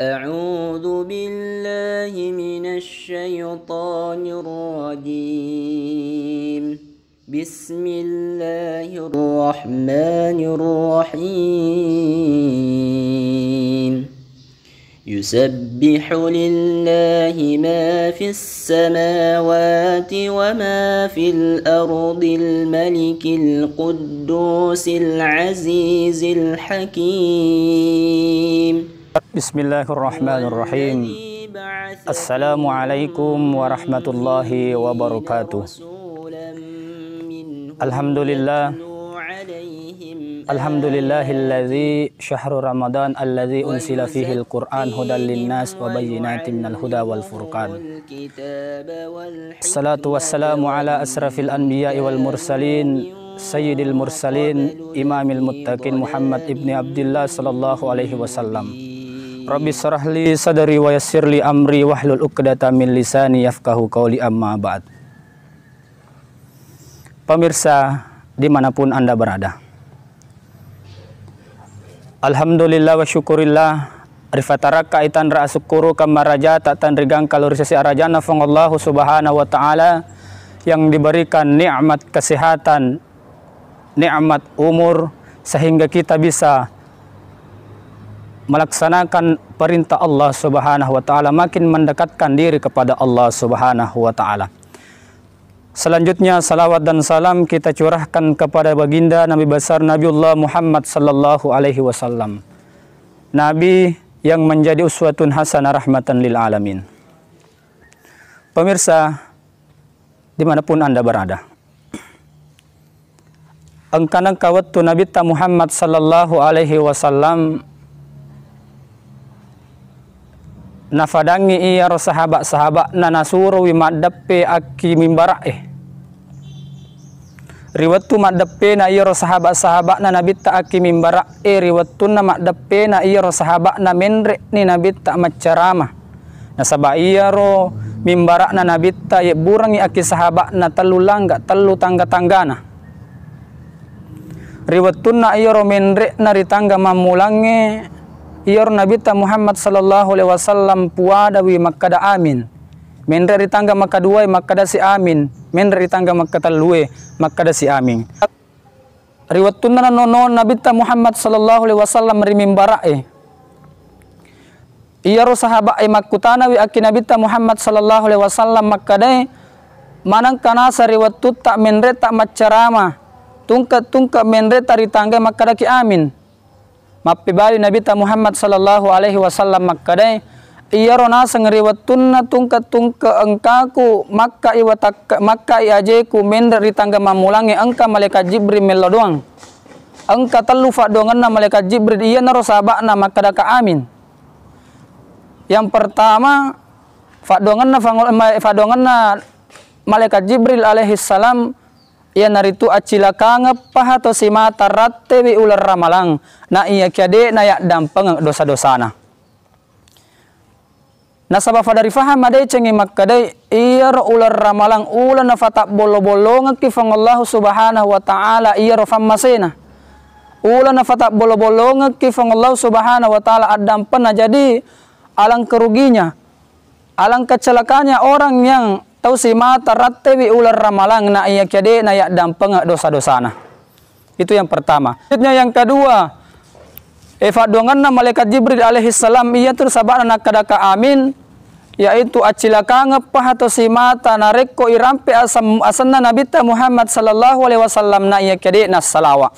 أعوذ بالله من الشيطان الرجيم. بسم الله الرحمن الرحيم. يسبح لله ما في السماوات وما في الأرض الملك القدوس العزيز الحكيم. بسم الله الرحمن الرحيم السلام عليكم ورحمة الله وبركاته الحمد لله الحمد لله الذي شهر رمضان الذي أنزل فيه القرآن هدى للناس وبينات من الهدى والفرقان الصلاة والسلام على أسرف الأنبياء والمرسلين سيد المرسلين إمام المتقين محمد ابن عبد الله صلى الله عليه وسلم Rabbi sarahli sadari wa yassirli amri wahlul uqdata min lisani yafkahu qawli amma ba'd. Pemirsa di mana pun anda berada. Alhamdulillah wa syukurillah kaitan ra syukuru kamaraja tak tanrigang kalorisasi arajana Allah subhanahu wa ta'ala yang diberikan nikmat kesehatan, nikmat umur sehingga kita bisa melaksanakan perintah Allah Subhanahu wa taala makin mendekatkan diri kepada Allah Subhanahu wa taala. Selanjutnya salawat dan salam kita curahkan kepada baginda Nabi besar Nabiullah Muhammad sallallahu alaihi wasallam. Nabi yang menjadi uswatun hasanah rahmatan lil alamin. Pemirsa di mana pun anda berada. Engkanang kawattu Nabi Muhammad sallallahu alaihi wasallam nafadangi iya ro sahabat-sahabat na nasuro wi madappe aki mimbara eh. Riwattu madappe na iya ro sahabat-sahabat na nabitta aki mimbara eh. Riwattu na madappe na iya ro sahabat na menre ni nabitta macarama na saba iya ro mimbara na nabitta ye burangi aki sahabat na telu langga telu tangga-tanggana. Riwattu na iya ro menre na ritangga mamulange Iyor Nabi ta Muhammad sallallahu alaihi wasallam puada wi makkada amin. Men dari tangga makka makkada si amin. Men dari tangga makka talue makkada si amin. Riwat tunna nono Nabi ta Muhammad sallallahu alaihi wasallam rimim barae. Iyaro sahabat ay makkutana wi aki Nabi ta Muhammad sallallahu alaihi wasallam makkada manang kana sa riwat tutta menre tak macarama. Tungka tungka menre tari tangga makkada ki amin mappibali nabi ta Muhammad sallallahu alaihi wasallam makkadai iya rona sangriwat tunna tungka tungka engkaku makka iwatak makka iajeku men dari tangga mamulangi engka malaikat jibril melo doang. Engka telu fa na malaikat jibril iya naro sabakna daka amin. Yang pertama fa donganna fa donganna malaikat jibril alaihi salam ia naritu acilakanga pahato si mata ratte wi ular ramalang na iya kiade na yak dampeng dosa-dosana. Nasabah dari faham adai cengi makkadai iya ro ular ramalang ular na fatak bolo-bolo ngakifang Allah subhanahu wa ta'ala iya ro fammasena. Ular na fatak bolo-bolo ngakifang Allah subhanahu wa ta'ala adampen jadi alang keruginya. Alang kecelakanya orang yang tau si mata ratte wi ular ramalang na iya kiade na yak dampeng dosa-dosana. Itu yang pertama. Selanjutnya yang kedua, Eva dongan na malaikat Jibril alaihi salam ia tur sabana nak kadaka amin yaitu acilaka ngepah atau si mata nareko irampe asam asanna nabi Muhammad sallallahu alaihi wasallam na iya kiade na salawa.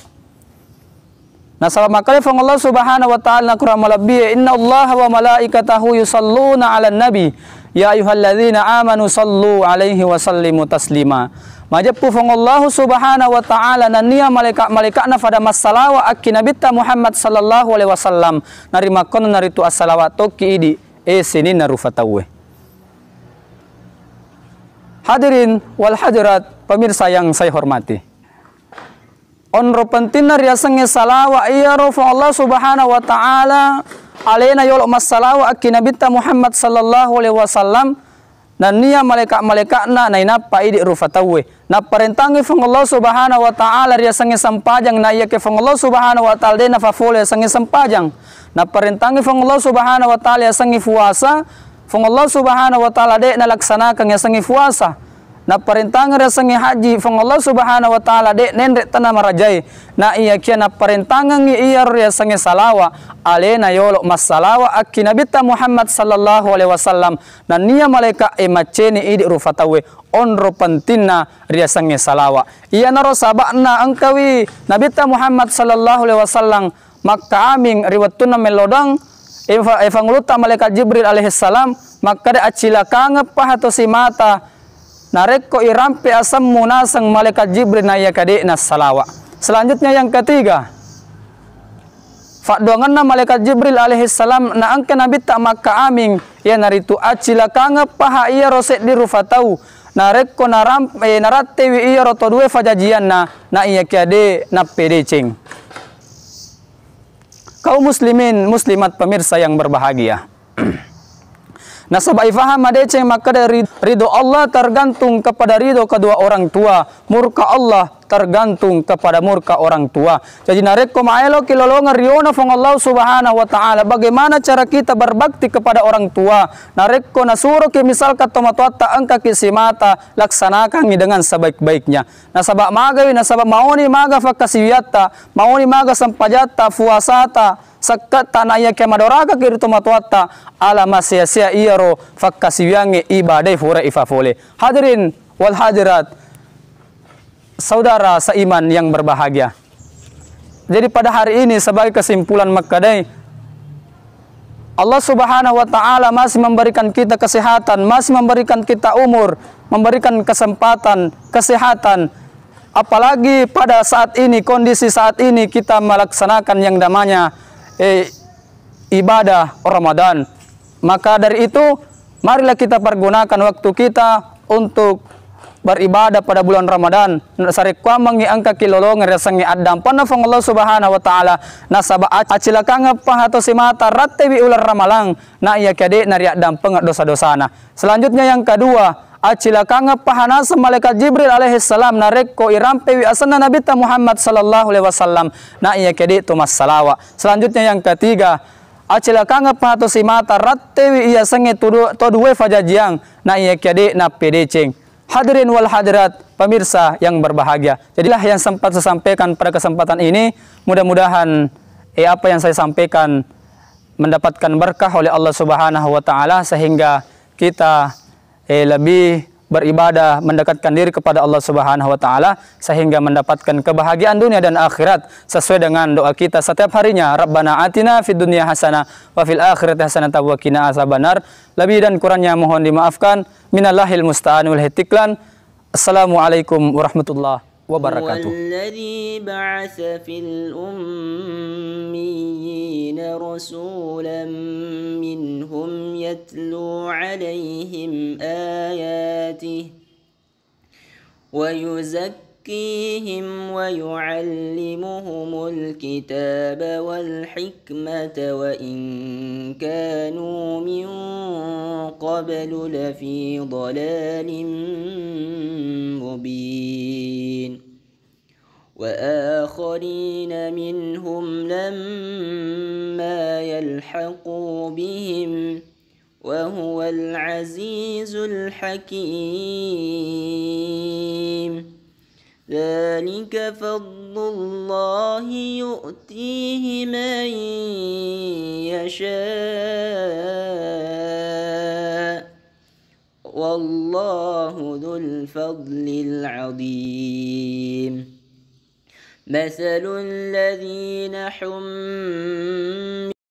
Nah makale fang Allah subhanahu wa ta'ala kurang malabbi inna Allah wa malaikatahu yusalluna ala nabi Ya ayuhalladzina amanu sallu alaihi wa sallimu taslima. Majapu Allah subhanahu wa ta'ala na niya malaikat-malaikat na pada masalawa akki nabita Muhammad sallallahu alaihi wasallam narima kono naritu as-salawat toki idi e sini narufatawe. Hadirin wal hadirat pemirsa yang saya hormati. Onro pentina riasenge salawa iya Allah subhanahu wa ta'ala alena yolo masalawa aki nabita Muhammad sallallahu alaihi wasallam. Na nia malaikat-malaikat na na inapa idi rufatawe na parentangi fang Allah subhanahu wa ta'ala ria sangi sampajang na iya ke fang Allah subhanahu wa ta'ala na fafole sangi sampajang. Na parentangi fang Allah subhanahu wa ta'ala sangi fuasa. Fang Allah subhanahu wa ta'ala de na laksanakan ya sangi fuasa na parentang sangi haji fang Allah subhanahu wa ta'ala de nendre tana marajai. Na iya kia na parentangan iya ya sangi salawa. Ale na yolo mas salawa akki nabita Muhammad sallallahu alaihi wasallam. Na niya malaika e maceni idi rufatawe onro pentinna ria sangi salawa. Iya naro sabakna angkawi. Nabita Muhammad sallallahu alaihi wasallam maka aming riwatuna melodang. Eva evangluta malaikat Jibril alaihi salam maka de acila kangep pahato si mata Narek ko irampe asam munasang malaikat Jibril na yakade na salawa. Selanjutnya yang ketiga. Fakduangan na malaikat Jibril alaihi salam na angka nabi tak maka aming ya naritu acila kanga paha iya roset di rufatau. Narek ko naram eh, naratte wi iya roto dua fajajian na na iya kiade na pedecing. Kau muslimin muslimat pemirsa yang berbahagia. Nasabah faham adece maka dari ridho Allah tergantung kepada ridho kedua orang tua. Murka Allah tergantung kepada murka orang tua. Jadi nareko maelo kilolonga riona fong Allah subhanahu wa ta'ala. Bagaimana cara kita berbakti kepada orang tua. Nareko nasuro ke misal katomatuata angka kisimata laksanakan dengan sebaik-baiknya. Nasabak magawi nasabak mauni maga fakasiyata. Mauni maga sampajata fuasata sakka tanaya ke madoraga ke matuata ala masia-sia iyaro fakkasiwiange ibadai fura ifafole hadirin wal hadirat saudara seiman yang berbahagia jadi pada hari ini sebagai kesimpulan makadai Allah Subhanahu wa taala masih memberikan kita kesehatan, masih memberikan kita umur, memberikan kesempatan, kesehatan. Apalagi pada saat ini, kondisi saat ini kita melaksanakan yang namanya eh, ibadah Ramadan. Maka dari itu, marilah kita pergunakan waktu kita untuk beribadah pada bulan Ramadan. Sari kwa mangi angka kilolong resangi adam pana fong Allah Subhanahu wa taala nasaba acilakanga pahato simata rattewi ular ramalang na iya kade nari adam pengat dosa-dosana. Selanjutnya yang kedua, acila kanga pahana malaikat Jibril alaihi salam na rekko irampe wi asana Nabi Muhammad sallallahu alaihi wasallam na iya kedi tumas salawa. Selanjutnya yang ketiga, acila kanga pahato si mata rattewi iya tudu toduwe fajajiang na iya kedi na pedeceng. Hadirin wal hadirat, pemirsa yang berbahagia. Jadilah yang sempat saya sampaikan pada kesempatan ini, mudah-mudahan eh apa yang saya sampaikan mendapatkan berkah oleh Allah Subhanahu wa taala sehingga kita eh, lebih beribadah mendekatkan diri kepada Allah Subhanahu wa taala sehingga mendapatkan kebahagiaan dunia dan akhirat. Sesuai dengan doa kita setiap harinya Rabbana atina fid dunya hasanah wa fil akhirati hasanah wa qina azabannar. Lebih dan kurangnya mohon dimaafkan. Minallahil musta'an wal hitiklan assalamualaikum warahmatullahi وبركاته. والذي بعث في الأميين رسولا منهم يتلو عليهم آياته ويزكيهم ويعلمهم الكتاب والحكمة وإن كانوا من قبل لفي ضلال مبين وآخرين منهم لما يلحقوا بهم وهو العزيز الحكيم ذلك فضل الله يؤتيه من يشاء. والله ذو الفضل العظيم. مثل الذين حملوا